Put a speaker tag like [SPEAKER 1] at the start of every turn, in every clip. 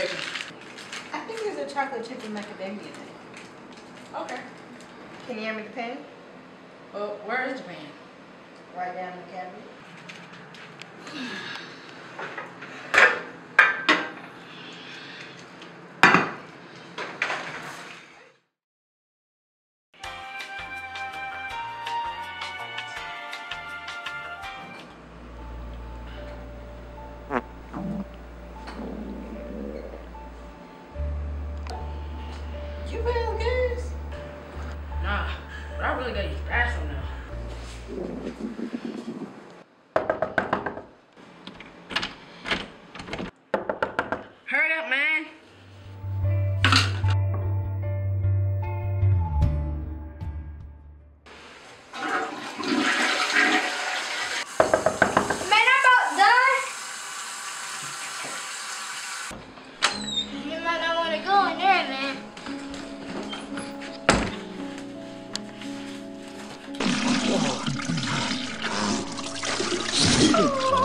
[SPEAKER 1] I think there's a chocolate chip and macadamia in it.
[SPEAKER 2] Okay.
[SPEAKER 1] Can you hand me the pen?
[SPEAKER 2] Well, where is the pen?
[SPEAKER 1] Right down in the cabinet.
[SPEAKER 2] You paying gas? Nah, but I really gotta use the now. Hey,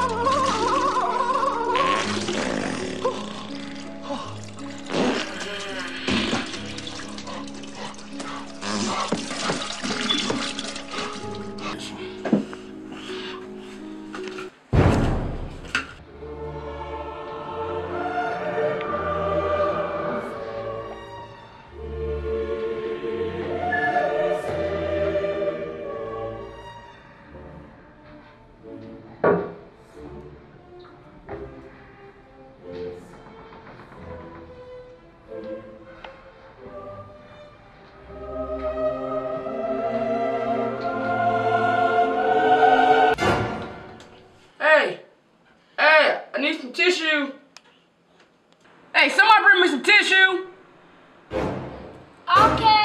[SPEAKER 2] Hey, somebody bring me some tissue.
[SPEAKER 3] Okay.